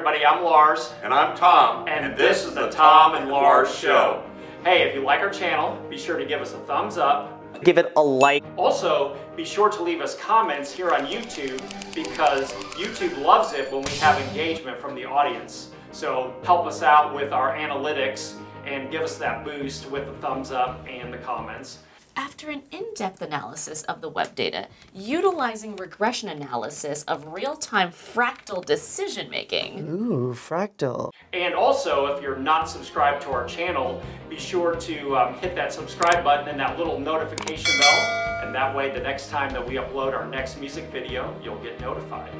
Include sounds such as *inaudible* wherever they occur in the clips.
everybody, I'm Lars. And I'm Tom. And, this is the Tom and Lars Show. Hey, if you like our channel, be sure to give us a thumbs up. Give it a like. Also, be sure to leave us comments here on YouTube because YouTube loves it when we have engagement from the audience. So help us out with our analytics and give us that boost with the thumbs up and the comments. After an in-depth analysis of the web data, utilizing regression analysis of real-time fractal decision-making. Ooh, fractal. And also, if you're not subscribed to our channel, be sure to um, hit that subscribe button and that little notification bell, and that way the next time that we upload our next music video, you'll get notified.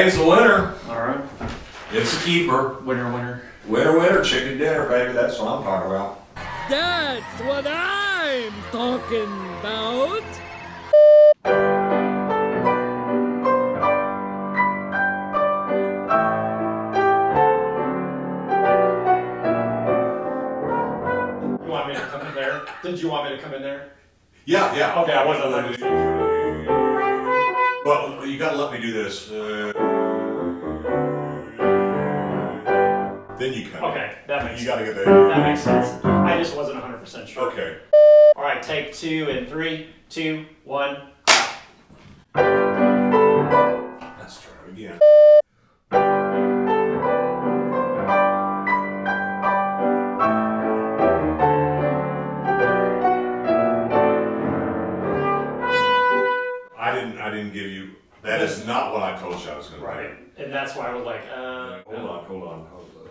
I think it's a winner. All right. It's a keeper. Winner, winner. Winner, winner, chicken dinner, baby. That's what I'm talking about. That's what I'm talking about. You want me to come in there? Did you want me to come in there? Yeah, yeah. Okay, I wasn't letting But you gotta let me do this. Uh, then you come. Okay, that makes You gotta get That that. makes sense. I just wasn't 100% sure. Okay. All right, take two and three, two, one. Let's try it again. I didn't. I didn't give you. That is not what I told you I was going to Right. And that's why I was like, uh. Hold on, hold on, hold on.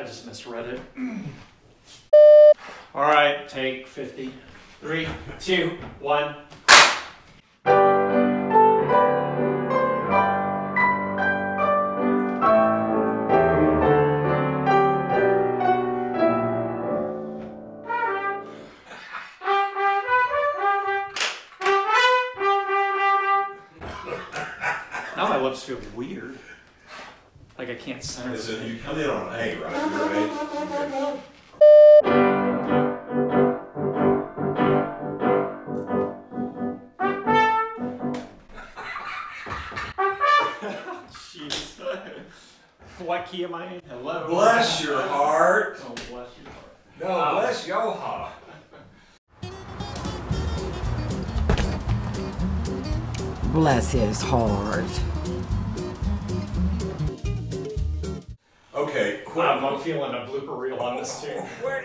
I just misread it. All right, take 50. Three, two, one. Like I can't center Is it, you come in on an A, right? You're an A? *laughs* What key am I in? Hello. Bless your heart. Oh, bless your heart. No, bless your heart. Bless his heart. Okay, I'm feeling a blooper reel on this too. Where,